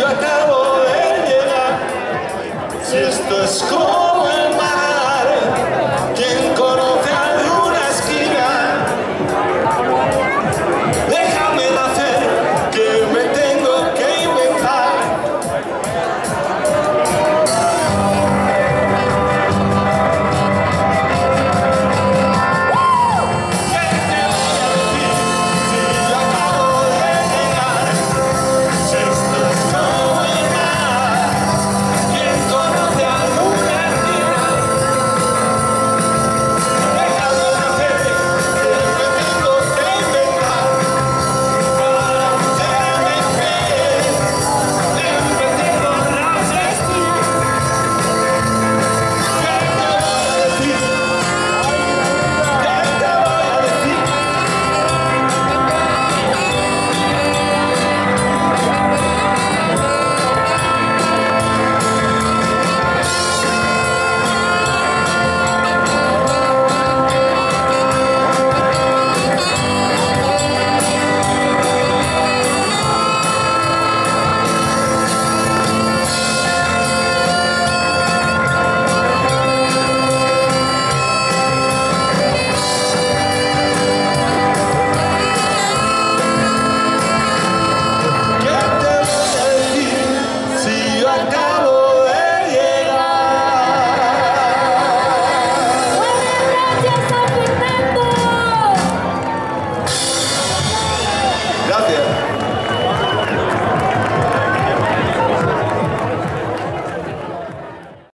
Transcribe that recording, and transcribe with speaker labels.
Speaker 1: yo acabo de llegar, si esto es como...